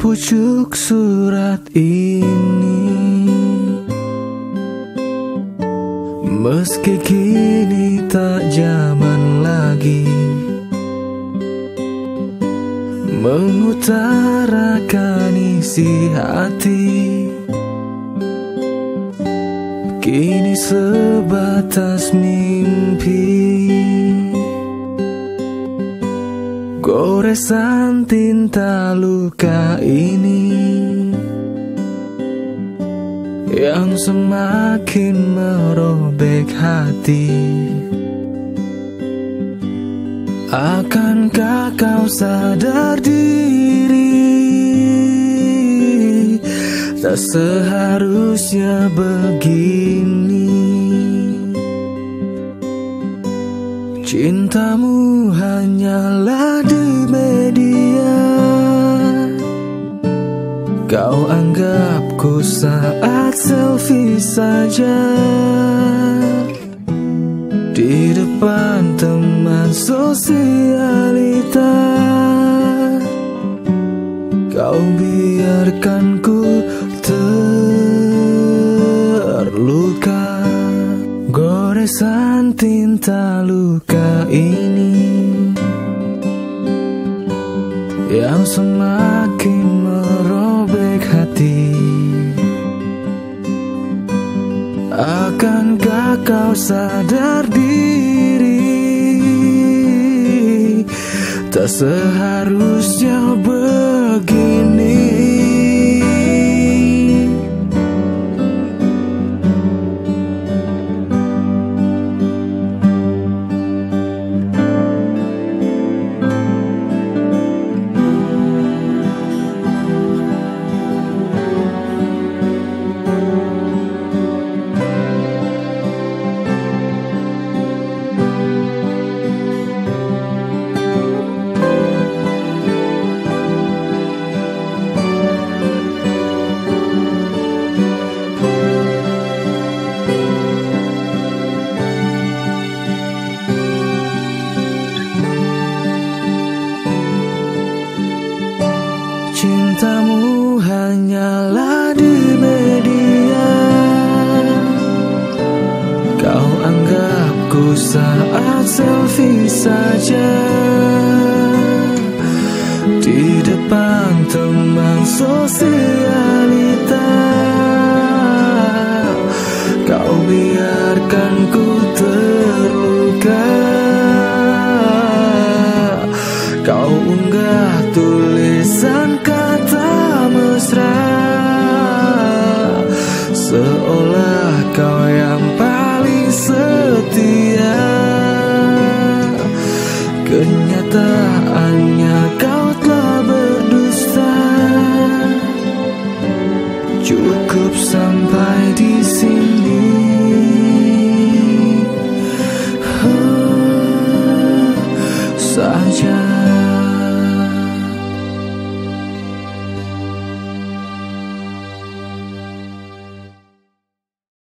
pucuk surat ini. Meski kini tak zaman lagi Mengutarakan isi hati. Kini sebatas mimpi Goresan tinta luka ini Yang semakin merobek hati. Akankah kau sadar diri? Tak seharusnya begini. Cintamu hanyalah Kau anggapku saat selfie saja. Di depan teman sosialita. Kau biarkan ku terluka. Goresan tinta luka ini Yang semakin sadar diri. Tak seharusnya begini Cintamu hanyalah di media. Kau anggapku saat selfie saja. Di depan teman sosialita. Kau biarkan ku terluka. Kau unggah tulisan Seolah kau yang paling setia. Kenyataannya